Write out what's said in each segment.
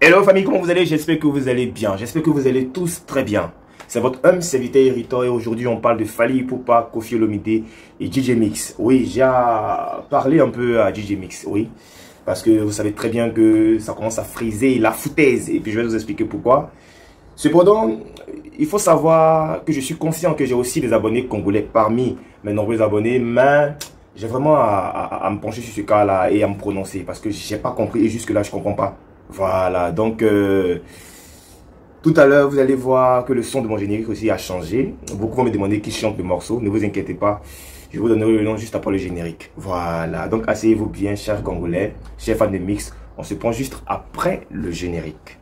Hello famille, comment vous allez? J'espère que vous allez bien. J'espère que vous allez tous très bien. C'est votre homme serviteur Irritor et aujourd'hui on parle de Fali Poupa, Kofi Olomide et DJ Mix. Oui, j'ai parlé un peu à DJ Mix, oui. Parce que vous savez très bien que ça commence à friser la foutaise et puis je vais vous expliquer pourquoi. Cependant, il faut savoir que je suis conscient que j'ai aussi des abonnés congolais parmi mes nombreux abonnés, mais j'ai vraiment à, me pencher sur ce cas-là et à me prononcer parce que j'ai pas compris et jusque là je comprends pas. Voilà, donc euh, tout à l'heure, vous allez voir que le son de mon générique aussi a changé. Beaucoup vont me demander qui chante le morceau. Ne vous inquiétez pas, je vous donnerai le nom juste après le générique. Voilà, donc asseyez-vous bien, chers Congolais, chers fans de mix. On se prend juste après le générique.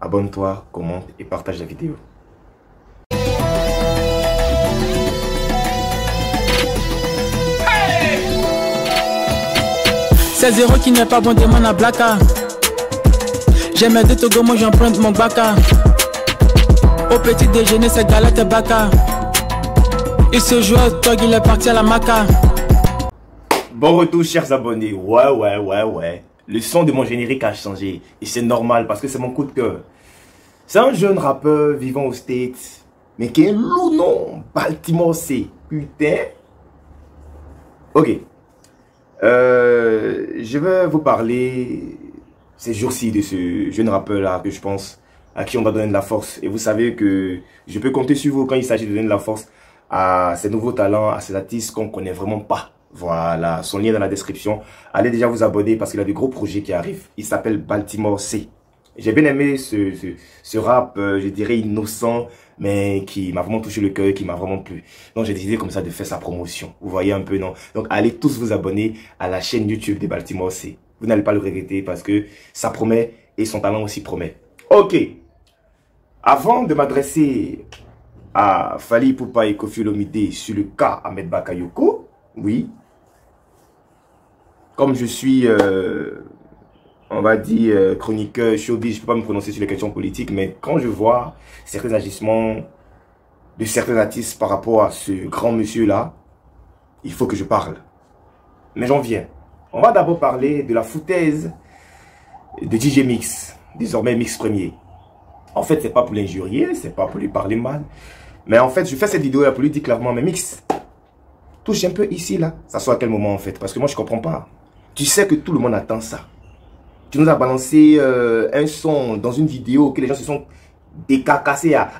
Abonne-toi, commente et partage la vidéo. C'est zéro qui n'est pas bon, demande à Blacka. J'aime de Togo, moi j'emprunte mon baka. Au petit déjeuner, c'est galette et baka. Il se joue au Tog, il est parti à la maca. Bon retour, chers abonnés. Ouais, ouais, ouais, ouais. Le son de mon générique a changé. Et c'est normal parce que c'est mon coup de cœur. C'est un jeune rappeur vivant aux States. Mais qui est lourd nom. Baltimore C. Putain. Ok. Euh, je vais vous parler ces jours-ci de ce jeune rappeur-là que je pense à qui on va donner de la force. Et vous savez que je peux compter sur vous quand il s'agit de donner de la force à ces nouveaux talents, à ces artistes qu'on connaît vraiment pas. Voilà, son lien dans la description. Allez déjà vous abonner parce qu'il a de gros projets qui arrivent. Il s'appelle Baltimore C. J'ai bien aimé ce, ce, rap, euh, je dirais innocent, mais qui m'a vraiment touché le cœur, qui m'a vraiment plu. Donc j'ai décidé comme ça de faire sa promotion. Vous voyez un peu, non? Donc allez tous vous abonner à la chaîne YouTube de Baltimore C. Vous n'allez pas le regretter parce que ça promet et son talent aussi promet. Ok. Avant de m'adresser à Fali Poupa et Kofi sur le cas Ahmed Bakayoko, oui, comme je suis, euh, on va dire, euh, chroniqueur showbiz, je ne peux pas me prononcer sur les questions politiques, mais quand je vois certains agissements de certains artistes par rapport à ce grand monsieur-là, il faut que je parle. Mais j'en viens. On va d'abord parler de la foutaise de DJ Mix, désormais Mix Premier. En fait, c'est pas pour l'injurier, c'est pas pour lui parler mal. Mais en fait, je fais cette vidéo là pour lui dire clairement, mais Mix, touche un peu ici, là. Ça soit à quel moment en fait? Parce que moi, je comprends pas. Tu sais que tout le monde attend ça. Tu nous as balancé euh, un son dans une vidéo que les gens se sont décarcassés à,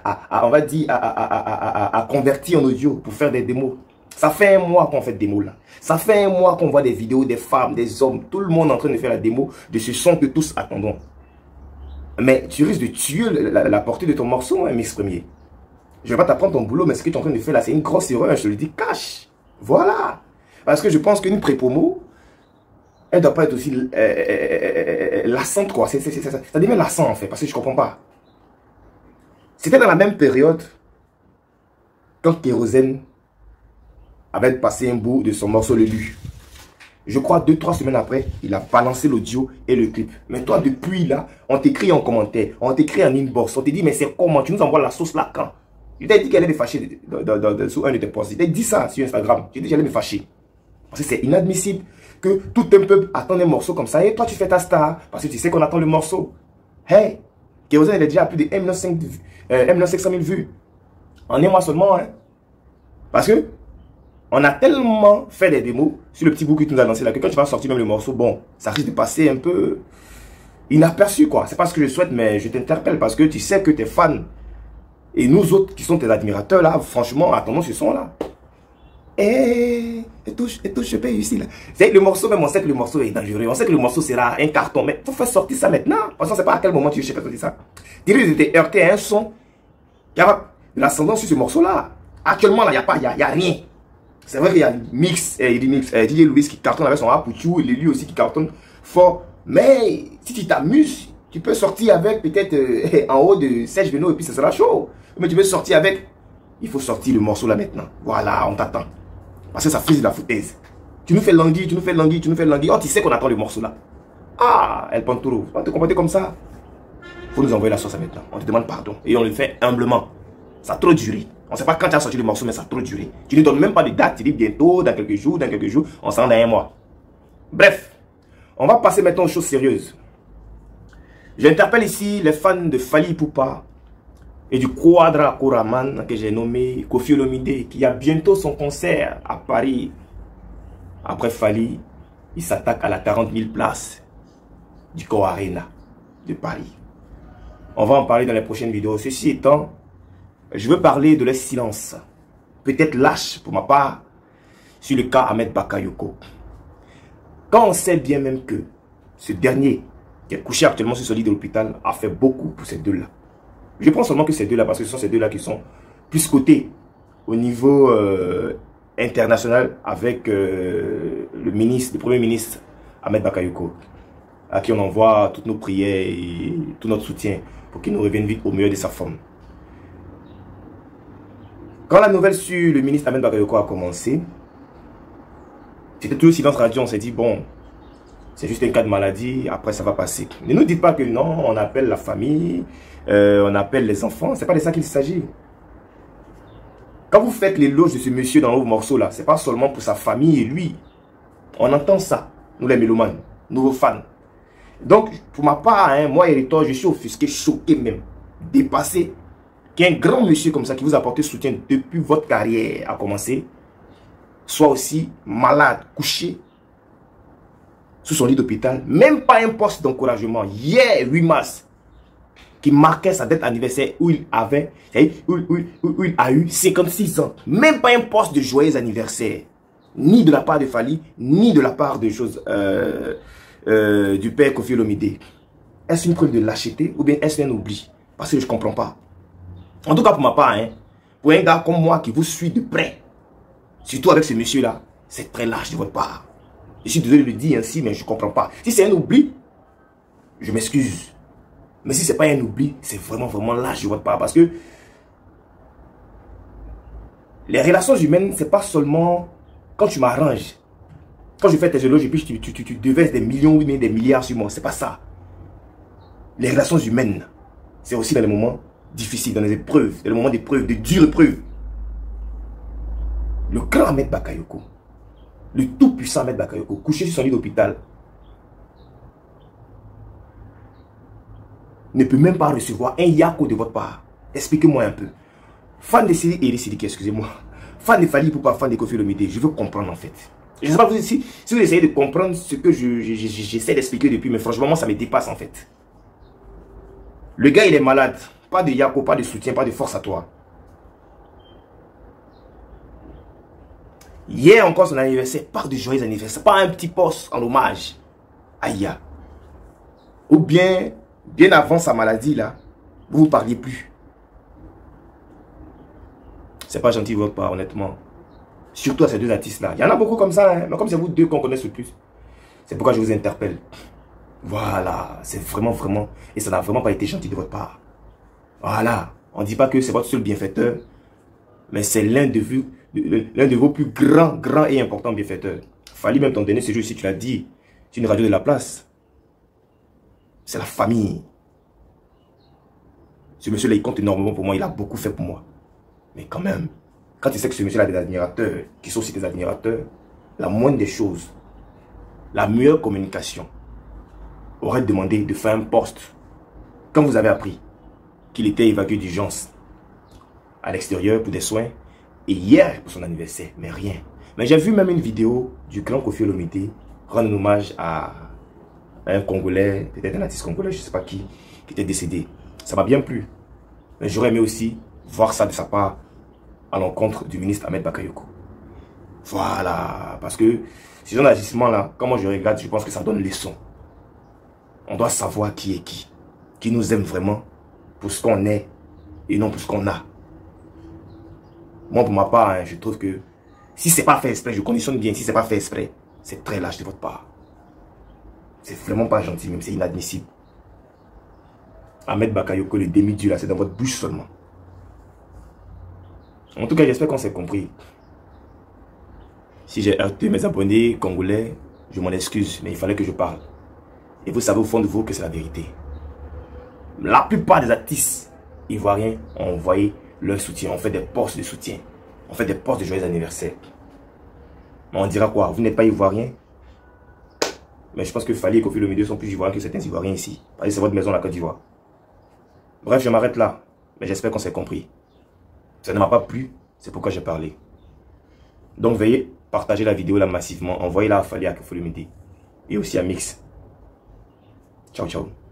on va dire, à, à, convertir en audio pour faire des démos. Ça fait un mois qu'on fait des démos là. Ça fait un mois qu'on voit des vidéos des femmes, des hommes, tout le monde en train de faire la démo de ce son que tous attendons. Mais tu risques de tuer la, portée de ton morceau, hein, Miss Premier. Je vais pas t'apprendre ton boulot, mais ce que tu es en train de faire là, c'est une grosse erreur. Je te le dis, cache. Voilà. Parce que je pense qu'une pré-promo, elle doit pas être aussi euh, euh, euh, lassante, quoi. Ça devient lassant, en fait, parce que je comprends pas. C'était dans la même période quand Kérosène avait passé un bout de son morceau Le Lu. Je crois deux, trois semaines après, il a balancé l'audio et le clip. Mais toi, depuis là, on t'écrit en commentaire, on t'écrit en inbox, on te dit, mais c'est comment? Tu nous envoies la sauce là quand? Je t'ai dit qu'elle allait me fâcher sous un de tes posts. Je t'ai dit ça sur Instagram. Je t'ai dit allait me fâcher. Parce que c'est inadmissible que tout un peuple attend un morceau comme ça. Et toi, tu fais ta star parce que tu sais qu'on attend le morceau. Hey, Kérosène, il est déjà à plus de 1 500 000 vues. En un mois seulement, hein. Parce que on a tellement fait des démos sur le petit bout que tu nous as lancé là que quand tu vas sortir même le morceau, bon, ça risque de passer un peu inaperçu quoi. C'est pas ce que je souhaite, mais je t'interpelle parce que tu sais que tes fans et nous autres qui sont tes admirateurs là, franchement, attendons ce son là. Et, et touche, et touche, je paye ici là. Le morceau, même on sait que le morceau est dangereux. On sait que le morceau sera un carton. Mais faut faire sortir ça maintenant. Parce qu'on sait pas à quel moment tu veux sortir ça. Dirais tu heurté à un son qui a l'ascendant sur ce morceau là. Actuellement là, il n'y a pas, a rien. C'est vrai qu'il y a Mix, eh, Mix eh, DJ Louis qui cartonne avec son Apuchu, et lui aussi qui cartonne fort. Mais si tu t'amuses, tu peux sortir avec peut-être euh, en haut de Serge Beno et puis ça sera chaud. Mais tu peux sortir avec, il faut sortir le morceau là maintenant. Voilà, on t'attend. Parce que ça frise la foutaise. Tu nous fais languir, tu nous fais languir, tu nous fais languir. Oh, tu sais qu'on attend le morceau là. Ah, El Panturo, on te comporter comme ça. faut nous envoyer la sauce maintenant. On te demande pardon. Et on le fait humblement. Ça a trop duré. On ne sait pas quand tu as sorti le morceau, mais ça a trop duré. Tu ne donnes même pas de date. Tu dis bientôt, dans quelques jours, dans quelques jours. On s'en dans un mois. Bref, on va passer maintenant aux choses sérieuses. J'interpelle ici les fans de Fali Poupa et du Quadra Koraman que j'ai nommé Kofi Olomide qui a bientôt son concert à Paris. Après Fali, il s'attaque à la 40 000 places du Co Arena de Paris. On va en parler dans les prochaines vidéos. Ceci étant, je veux parler de leur silence. Peut-être lâche pour ma part sur le cas Ahmed Bakayoko. Quand on sait bien même que ce dernier qui est couché actuellement sur ce lit de l'hôpital, a fait beaucoup pour ces deux-là. Je pense seulement que ces deux-là, parce que ce sont ces deux-là qui sont plus cotés au niveau euh, international avec euh, le ministre, le premier ministre Ahmed Bakayoko, à qui on envoie toutes nos prières et tout notre soutien pour qu'il nous revienne vite au mieux de sa forme. Quand la nouvelle sur le ministre Ahmed Bakayoko a commencé, c'était tout le silence radio, on s'est dit, bon, c'est juste un cas de maladie, après ça va passer. Ne nous dites pas que non, on appelle la famille, euh, on appelle les enfants, c'est pas de ça qu'il s'agit. Quand vous faites l'éloge de ce monsieur dans vos morceaux là, c'est pas seulement pour sa famille et lui. On entend ça, nous les mélomanes, nous fans. Donc, pour ma part, hein, moi, Héritor, je suis offusqué, choqué même, dépassé. Qu'un grand monsieur comme ça qui vous a apporté soutien depuis votre carrière a commencé, soit aussi malade, couché, sous son lit d'hôpital, même pas un poste d'encouragement. Hier, 8 mars, qui marquait sa date anniversaire où il avait, où, il a eu 56 ans. Même pas un poste de joyeux anniversaire. Ni de la part de Fali, ni de la part de choses, euh, euh, du père Kofi Olomide. Est-ce une preuve de lâcheté ou bien est-ce un oubli? Parce que je ne comprends pas. En tout cas, pour ma part, hein, pour un gars comme moi qui vous suit de près, surtout avec ce monsieur-là, c'est très lâche de votre part. Je suis désolé de le dire ainsi, mais je ne comprends pas. Si c'est un oubli, je m'excuse. Mais si ce n'est pas un oubli, c'est vraiment, vraiment lâche de votre part. Parce que les relations humaines, ce n'est pas seulement quand tu m'arranges. Quand je fais tes éloges et puis tu, tu, tu, tu déverses des millions des milliards sur moi. Ce n'est pas ça. Les relations humaines, c'est aussi dans les moments difficiles, dans les épreuves, dans les moments d'épreuves, de dures épreuves. Le grand Ahmed Bakayoko, le tout-puissant Ahmed Bakayoko, couché sur son lit d'hôpital, ne peut même pas recevoir un yako de votre part. Expliquez-moi un peu. Fan de Sidi et excusez-moi. Fan de Fali pour pas fan de Kofi Lomide, je veux comprendre en fait. Je ne sais pas si, si vous essayez de comprendre ce que j'essaie d'expliquer depuis, mais franchement, ça me dépasse en fait. Le gars, il est malade. Pas de yako, pas de soutien, pas de force à toi. Hier encore son anniversaire, pas de joyeux anniversaire, pas un petit poste en hommage. Aïe. Ou bien, bien avant sa maladie là, vous ne parliez plus. C'est pas gentil votre part, honnêtement. Surtout à ces deux artistes-là. Il y en a beaucoup comme ça, hein. mais comme c'est vous deux qu'on connaît le plus. C'est pourquoi je vous interpelle. Voilà, c'est vraiment, vraiment, et ça n'a vraiment pas été gentil de votre part. Voilà, on ne dit pas que c'est votre seul bienfaiteur, mais c'est l'un de vos plus grands, grands et importants bienfaiteurs. Fallait même t'en donner ce jour si tu l'as dit. C'est une radio de la place. C'est la famille. Ce monsieur-là, il compte énormément pour moi. Il a beaucoup fait pour moi. Mais quand même, quand tu sais que ce monsieur-là a des admirateurs, qui sont aussi des admirateurs, la moindre des choses, la meilleure communication, aurait demandé de faire un poste. Quand vous avez appris qu'il était évacué d'urgence à l'extérieur pour des soins, et hier pour son anniversaire, mais rien. Mais j'ai vu même une vidéo du grand Kofi Olomide rendre hommage à un Congolais, peut-être un artiste congolais, je ne sais pas qui, qui était décédé. Ça m'a bien plu. Mais j'aurais aimé aussi voir ça de sa part à l'encontre du ministre Ahmed Bakayoko. Voilà, parce que ce genre d'agissement-là, quand moi je regarde, je pense que ça donne leçon. On doit savoir qui est qui, qui nous aime vraiment pour ce qu'on est et non pour ce qu'on a. Moi, pour ma part, hein, je trouve que si c'est pas fait exprès, je conditionne bien, si c'est pas fait exprès, c'est très lâche de votre part. C'est vraiment pas gentil, même c'est inadmissible. Ahmed Bakayoko, le demi-dieu là, c'est dans votre bouche seulement. En tout cas, j'espère qu'on s'est compris. Si j'ai heurté mes abonnés congolais, je m'en excuse, mais il fallait que je parle. Et vous savez au fond de vous que c'est la vérité. La plupart des artistes ivoiriens ont envoyé leur soutien. On fait des postes de soutien. On fait des postes de joyeux anniversaire. Mais on dira quoi? Vous n'êtes pas ivoirien? Mais je pense que Fali et Kofi sont plus ivoiriens que certains ivoiriens ici. Parce que c'est votre maison la Côte d'Ivoire. Bref, je m'arrête là. Mais j'espère qu'on s'est compris. Ça ne m'a pas plu, c'est pourquoi j'ai parlé. Donc veuillez partager la vidéo là massivement. Envoyez-la à Fali à Kofi. Et aussi à Mix. Ciao, ciao.